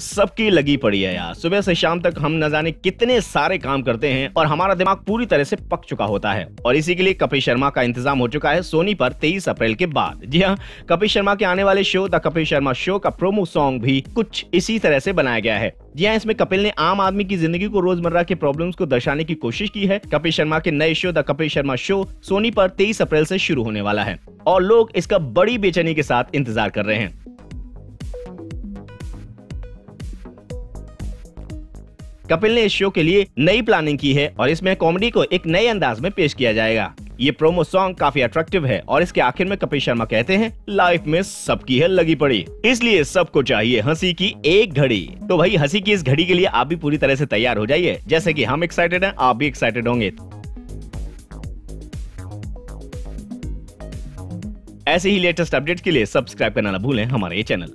सबकी लगी पड़ी है यार। सुबह से शाम तक हम न जाने कितने सारे काम करते हैं और हमारा दिमाग पूरी तरह से पक चुका होता है। और इसी के लिए कपिल शर्मा का इंतज़ाम हो चुका है सोनी पर 23 अप्रैल के बाद। जी हाँ कपिल शर्मा के आने वाले show, the Kapil Sharma show का प्रोमो सॉन्ग भी कुछ इसी तरह से बनाया गया है। जी हाँ इसमें कपिल ने आम आदमी की ज़िंदगी को रोज़मर्रा के प्रॉब्लम्स को दर्शाने की कोशिश की है। कपिल शर्मा के नए show, the Kapil Sharma show, Sony पर तेईस अप्रैल से शुरू होने वाला है। और लोग इसका बड़ी बेचैनी के साथ इंतज़ार कर रहे हैं। कपिल ने इस शो के लिए नई प्लानिंग की है और इसमें कॉमेडी को एक नए अंदाज में पेश किया जाएगा। ये प्रोमो सॉन्ग काफ़ी अट्रैक्टिव है और इसके आखिर में कपिल शर्मा कहते हैं लाइफ में सबकी है लगी पड़ी। इसलिए सबको चाहिए हँसी की एक घड़ी। तो भाई, हँसी की इस घड़ी के लिए आप भी पूरी तरह से तैयार हो जाइए। जैसे कि हम एक्साइटेड हैं, आप भी एक्साइटेड होंगे। ऐसे ही लेटेस्ट अपडेट के लिए सब्सक्राइब करना ना भूलें हमारे ये चैनल